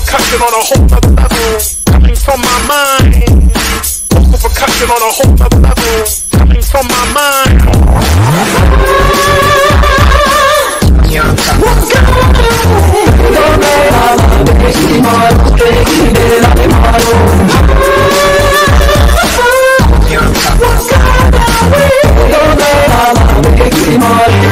percussion on a whole nother level. Coming from my mind. Vocal percussion on a whole nother level. Coming from my mind. What's going on?